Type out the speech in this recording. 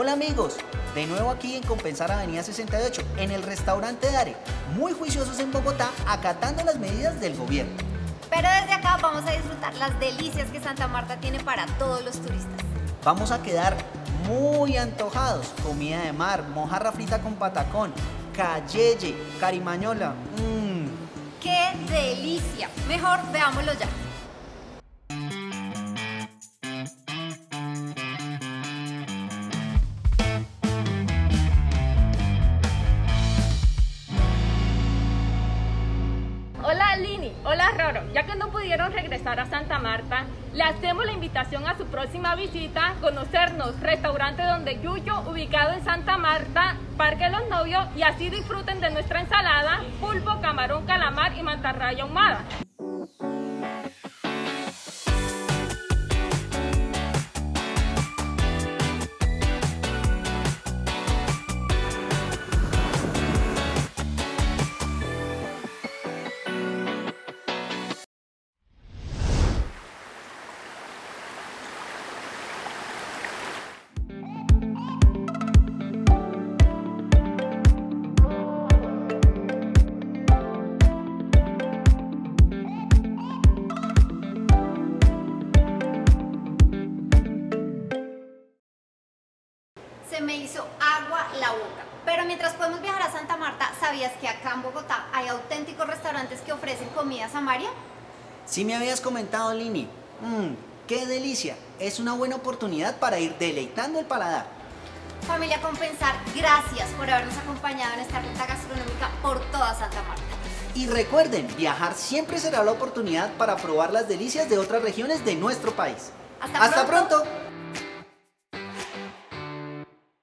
Hola amigos, de nuevo aquí en Compensar Avenida 68, en el restaurante Dare, muy juiciosos en Bogotá, acatando las medidas del gobierno. Pero desde acá vamos a disfrutar las delicias que Santa Marta tiene para todos los turistas. Vamos a quedar muy antojados, comida de mar, mojarra frita con patacón, cayeye, carimañola, mmm. ¡Qué delicia! Mejor veámoslo ya. Lini, hola Roro. Ya que no pudieron regresar a Santa Marta, le hacemos la invitación a su próxima visita, conocernos restaurante Donde Yuyo, ubicado en Santa Marta, Parque Los Novios, y así disfruten de nuestra ensalada, pulpo, camarón, calamar y mantarraya ahumada. Se me hizo agua la boca. Pero mientras podemos viajar a Santa Marta, ¿sabías que acá en Bogotá hay auténticos restaurantes que ofrecen comida samaria? Si me habías comentado, Lini, mmm, qué delicia, es una buena oportunidad para ir deleitando el paladar. Familia Compensar, gracias por habernos acompañado en esta ruta gastronómica por toda Santa Marta. Y recuerden, viajar siempre será la oportunidad para probar las delicias de otras regiones de nuestro país. Hasta, pronto.